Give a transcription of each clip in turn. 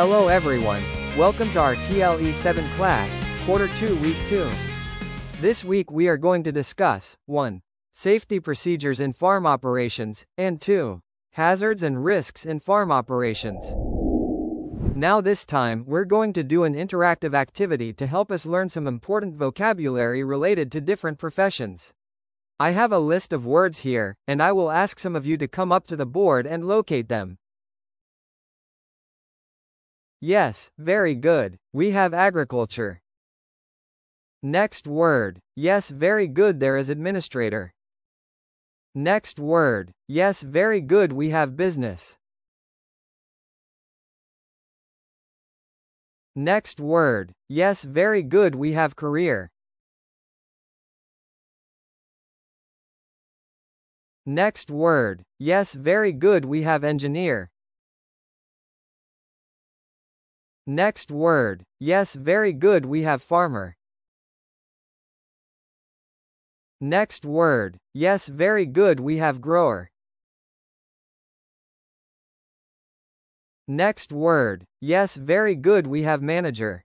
Hello everyone, welcome to our TLE 7 class, quarter 2 week 2. This week we are going to discuss 1. Safety procedures in farm operations, and 2. Hazards and risks in farm operations. Now this time, we're going to do an interactive activity to help us learn some important vocabulary related to different professions. I have a list of words here, and I will ask some of you to come up to the board and locate them. Yes, very good. We have agriculture. Next word. Yes, very good. There is administrator. Next word. Yes, very good. We have business. Next word. Yes, very good. We have career. Next word. Yes, very good. We have engineer. Next word. Yes, very good. We have farmer. Next word. Yes, very good. We have grower. Next word. Yes, very good. We have manager.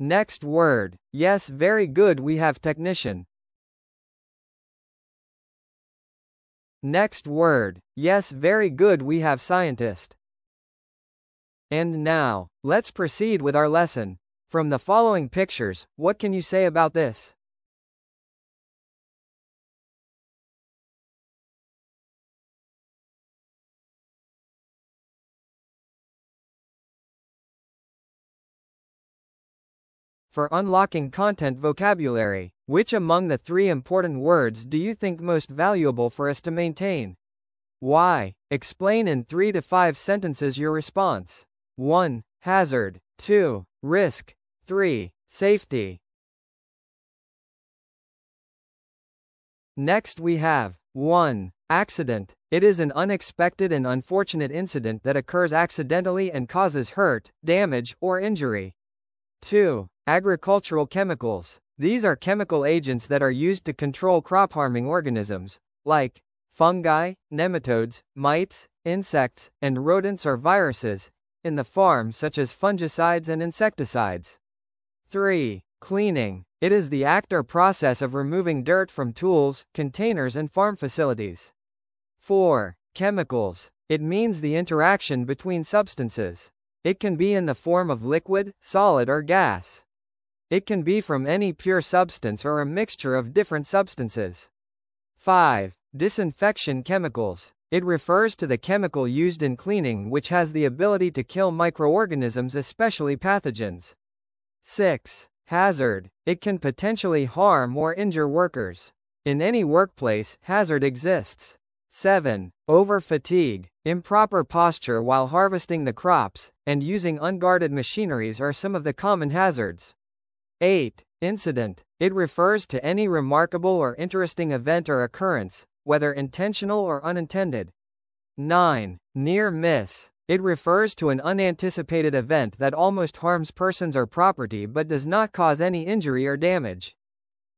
Next word. Yes, very good. We have technician. Next word. Yes, very good. We have scientist. And now, let's proceed with our lesson. From the following pictures, what can you say about this? For unlocking content vocabulary, which among the three important words do you think most valuable for us to maintain? Why? Explain in three to five sentences your response. 1. Hazard. 2. Risk. 3. Safety. Next we have 1. Accident. It is an unexpected and unfortunate incident that occurs accidentally and causes hurt, damage, or injury. 2. Agricultural chemicals. These are chemical agents that are used to control crop-harming organisms, like fungi, nematodes, mites, insects, and rodents or viruses, in the farm such as fungicides and insecticides. 3. Cleaning. It is the act or process of removing dirt from tools, containers and farm facilities. 4. Chemicals. It means the interaction between substances. It can be in the form of liquid, solid or gas. It can be from any pure substance or a mixture of different substances. 5. Disinfection chemicals. It refers to the chemical used in cleaning which has the ability to kill microorganisms especially pathogens. 6. Hazard. It can potentially harm or injure workers. In any workplace, hazard exists. 7. Over fatigue. Improper posture while harvesting the crops, and using unguarded machineries are some of the common hazards. 8. Incident. It refers to any remarkable or interesting event or occurrence, whether intentional or unintended. 9. Near miss. It refers to an unanticipated event that almost harms persons or property but does not cause any injury or damage.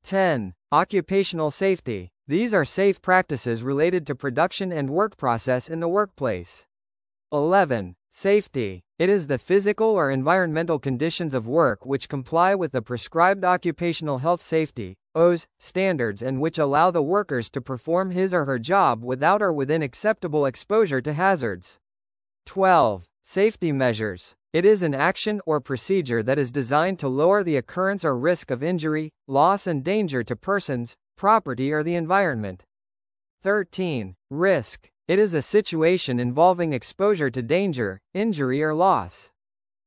10. Occupational safety. These are safe practices related to production and work process in the workplace. 11. Safety. It is the physical or environmental conditions of work which comply with the prescribed occupational health safety OS, standards and which allow the workers to perform his or her job without or within acceptable exposure to hazards. 12. Safety measures. It is an action or procedure that is designed to lower the occurrence or risk of injury, loss and danger to persons, property or the environment. 13. Risk. It is a situation involving exposure to danger, injury or loss.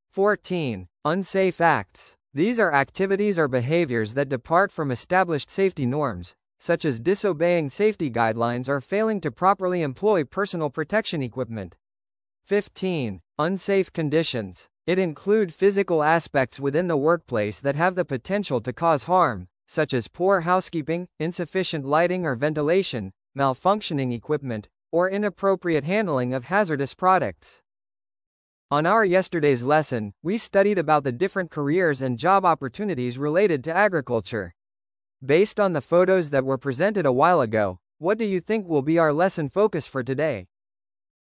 14. Unsafe acts. These are activities or behaviors that depart from established safety norms, such as disobeying safety guidelines or failing to properly employ personal protection equipment. 15. Unsafe conditions. It include physical aspects within the workplace that have the potential to cause harm, such as poor housekeeping, insufficient lighting or ventilation, malfunctioning equipment, or inappropriate handling of hazardous products. On our yesterday's lesson, we studied about the different careers and job opportunities related to agriculture. Based on the photos that were presented a while ago, what do you think will be our lesson focus for today?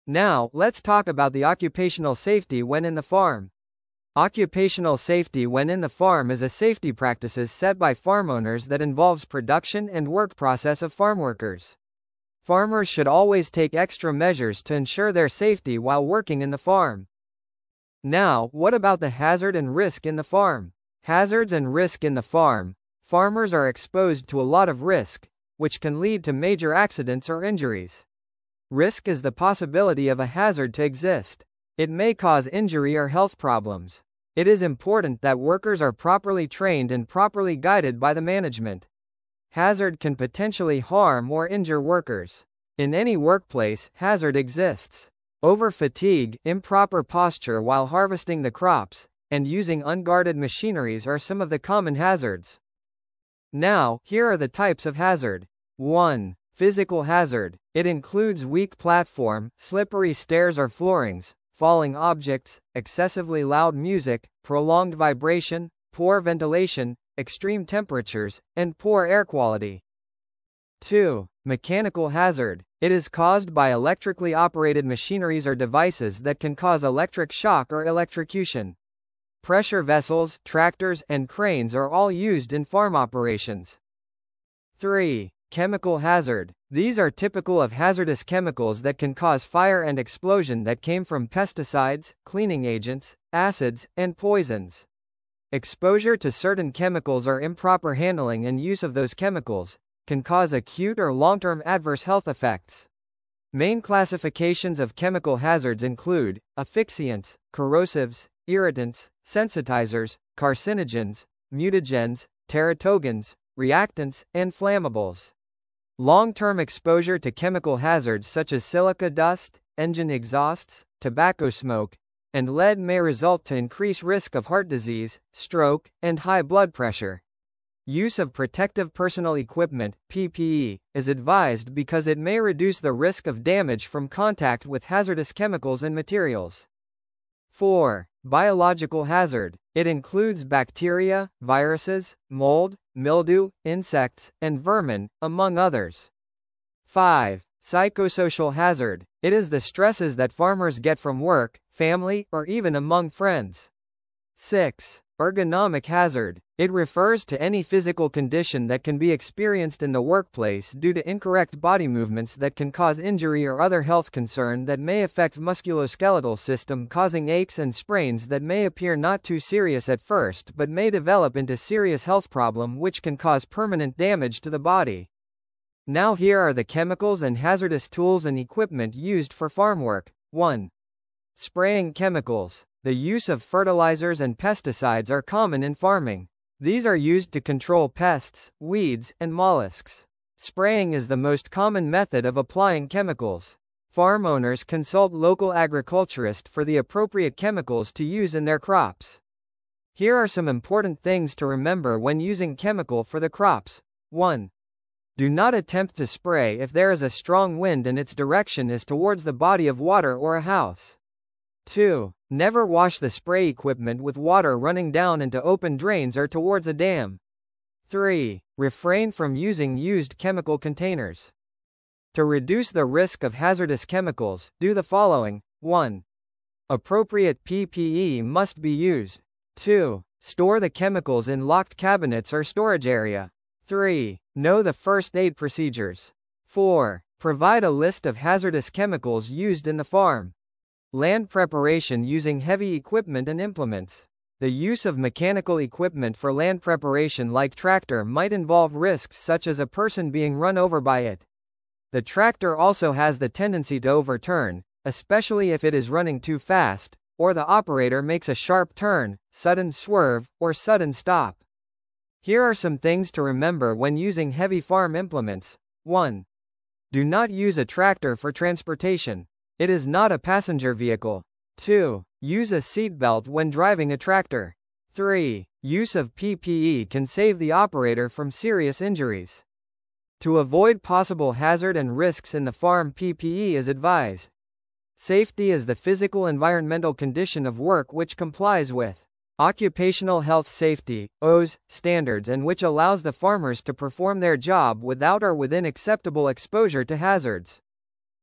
Now, let's talk about the occupational safety when in the farm. Occupational safety when in the farm is a safety practices set by farm owners that involves production and work process of farm workers. Farmers should always take extra measures to ensure their safety while working in the farm. Now, what about the hazard and risk in the farm? Hazards and risk in the farm. Farmers are exposed to a lot of risk, which can lead to major accidents or injuries. Risk is the possibility of a hazard to exist. It may cause injury or health problems. It is important that workers are properly trained and properly guided by the management. Hazard can potentially harm or injure workers. In any workplace, hazard exists. Over fatigue, improper posture while harvesting the crops, and using unguarded machineries are some of the common hazards. Now, here are the types of hazard. 1. Physical hazard. It includes weak platform, slippery stairs or floorings, falling objects, excessively loud music, prolonged vibration, poor ventilation, extreme temperatures, and poor air quality. 2. Mechanical hazard. It is caused by electrically operated machineries or devices that can cause electric shock or electrocution. Pressure vessels, tractors, and cranes are all used in farm operations. 3. Chemical hazard. These are typical of hazardous chemicals that can cause fire and explosion that came from pesticides, cleaning agents, acids, and poisons. Exposure to certain chemicals or improper handling and use of those chemicals can cause acute or long-term adverse health effects. Main classifications of chemical hazards include asphyxiants, corrosives, irritants, sensitizers, carcinogens, mutagens, teratogens, reactants, and flammables. Long-term exposure to chemical hazards such as silica dust, engine exhausts, tobacco smoke, and lead may result to increased risk of heart disease, stroke, and high blood pressure. Use of protective personal equipment, PPE, is advised because it may reduce the risk of damage from contact with hazardous chemicals and materials. 4. Biological hazard. It includes bacteria, viruses, mold, mildew, insects, and vermin, among others. 5. Psychosocial hazard. It is the stresses that farmers get from work, family, or even among friends. 6. Ergonomic hazard. It refers to any physical condition that can be experienced in the workplace due to incorrect body movements that can cause injury or other health concern that may affect musculoskeletal system causing aches and sprains that may appear not too serious at first but may develop into serious health problem which can cause permanent damage to the body. Now here are the chemicals and hazardous tools and equipment used for farm work. 1. Spraying chemicals. The use of fertilizers and pesticides are common in farming. These are used to control pests, weeds, and mollusks. Spraying is the most common method of applying chemicals. Farm owners consult local agriculturist for the appropriate chemicals to use in their crops. Here are some important things to remember when using chemical for the crops. 1. Do not attempt to spray if there is a strong wind and its direction is towards the body of water or a house. 2. Never wash the spray equipment with water running down into open drains or towards a dam. 3. Refrain from using used chemical containers. To reduce the risk of hazardous chemicals, do the following 1. Appropriate PPE must be used. 2. Store the chemicals in locked cabinets or storage area. 3. Know the first aid procedures. 4. Provide a list of hazardous chemicals used in the farm. Land preparation using heavy equipment and implements. The use of mechanical equipment for land preparation like tractor might involve risks such as a person being run over by it. The tractor also has the tendency to overturn, especially if it is running too fast, or the operator makes a sharp turn, sudden swerve, or sudden stop. Here are some things to remember when using heavy farm implements. 1. Do not use a tractor for transportation. It is not a passenger vehicle. 2. Use a seatbelt when driving a tractor. 3. Use of PPE can save the operator from serious injuries. To avoid possible hazard and risks in the farm PPE is advised. Safety is the physical environmental condition of work which complies with Occupational Health Safety OS, standards and which allows the farmers to perform their job without or within acceptable exposure to hazards.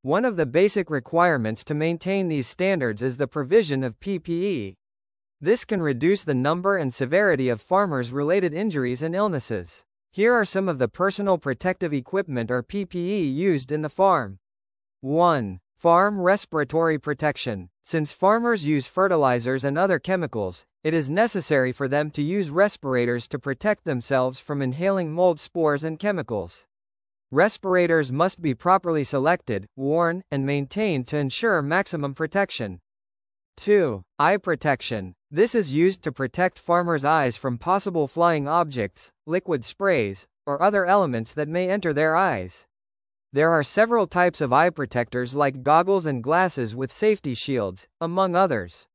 One of the basic requirements to maintain these standards is the provision of PPE. This can reduce the number and severity of farmers-related injuries and illnesses. Here are some of the personal protective equipment or PPE used in the farm. 1. Farm respiratory protection. Since farmers use fertilizers and other chemicals, it is necessary for them to use respirators to protect themselves from inhaling mold spores and chemicals. Respirators must be properly selected, worn, and maintained to ensure maximum protection. 2. Eye protection. This is used to protect farmers' eyes from possible flying objects, liquid sprays, or other elements that may enter their eyes. There are several types of eye protectors like goggles and glasses with safety shields, among others.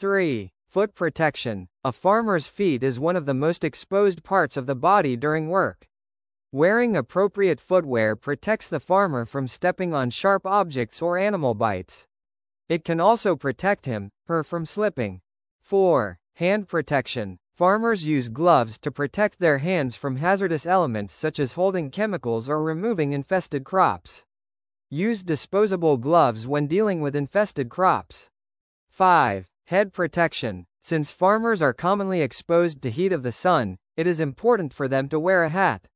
3. Foot protection. A farmer's feet is one of the most exposed parts of the body during work. Wearing appropriate footwear protects the farmer from stepping on sharp objects or animal bites. It can also protect him, her from slipping. 4. Hand protection. Farmers use gloves to protect their hands from hazardous elements such as holding chemicals or removing infested crops. Use disposable gloves when dealing with infested crops. 5. Head protection. Since farmers are commonly exposed to heat of the sun, it is important for them to wear a hat.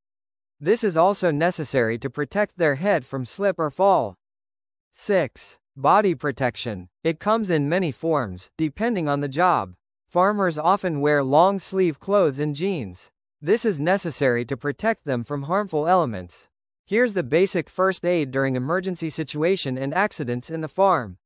This is also necessary to protect their head from slip or fall. 6. Body protection. It comes in many forms, depending on the job. Farmers often wear long-sleeve clothes and jeans. This is necessary to protect them from harmful elements. Here's the basic first aid during emergency situation and accidents in the farm.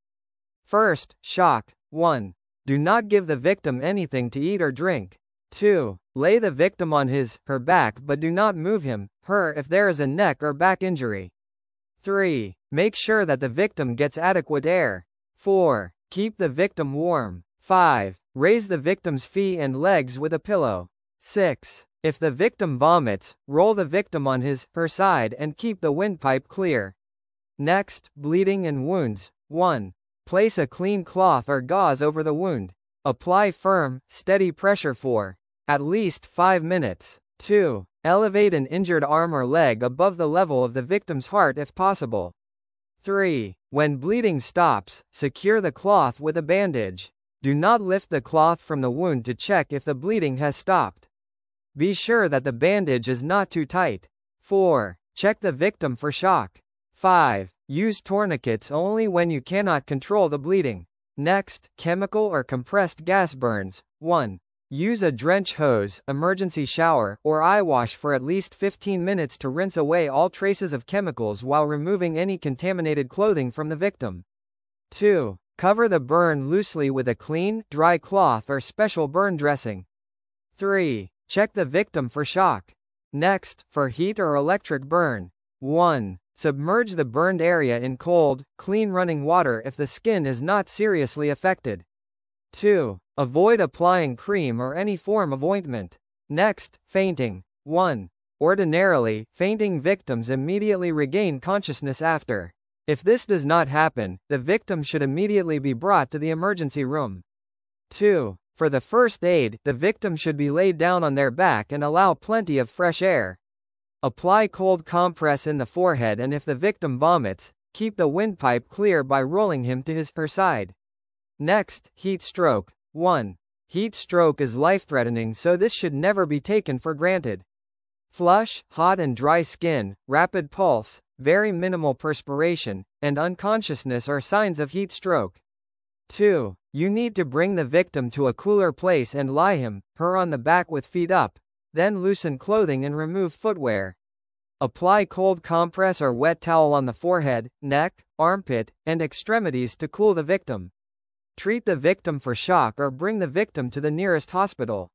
First, shock. 1. Do not give the victim anything to eat or drink. 2. Lay the victim on his, her back but do not move him, her if there is a neck or back injury. 3. Make sure that the victim gets adequate air. 4. Keep the victim warm. 5. Raise the victim's feet and legs with a pillow. 6. If the victim vomits, roll the victim on his, her side and keep the windpipe clear. Next, bleeding and wounds. 1. Place a clean cloth or gauze over the wound. Apply firm, steady pressure for at least 5 minutes. 2. Elevate an injured arm or leg above the level of the victim's heart if possible. 3. When bleeding stops, secure the cloth with a bandage. Do not lift the cloth from the wound to check if the bleeding has stopped. Be sure that the bandage is not too tight. 4. Check the victim for shock. 5. Use tourniquets only when you cannot control the bleeding. Next, chemical or compressed gas burns. 1. Use a drench hose, emergency shower, or eye wash for at least 15 minutes to rinse away all traces of chemicals while removing any contaminated clothing from the victim. 2. Cover the burn loosely with a clean, dry cloth or special burn dressing. 3. Check the victim for shock. Next, for heat or electric burn. 1. Submerge the burned area in cold, clean running water if the skin is not seriously affected. 2. Avoid applying cream or any form of ointment. Next, fainting. 1. Ordinarily, fainting victims immediately regain consciousness after. If this does not happen, the victim should immediately be brought to the emergency room. 2. For the first aid, the victim should be laid down on their back and allow plenty of fresh air. Apply cold compress in the forehead and if the victim vomits, keep the windpipe clear by rolling him to his her side. Next, heat stroke. 1. Heat stroke is life-threatening so this should never be taken for granted. Flush, hot and dry skin, rapid pulse, very minimal perspiration, and unconsciousness are signs of heat stroke. 2. You need to bring the victim to a cooler place and lie him, her on the back with feet up, then loosen clothing and remove footwear. Apply cold compress or wet towel on the forehead, neck, armpit, and extremities to cool the victim. Treat the victim for shock or bring the victim to the nearest hospital.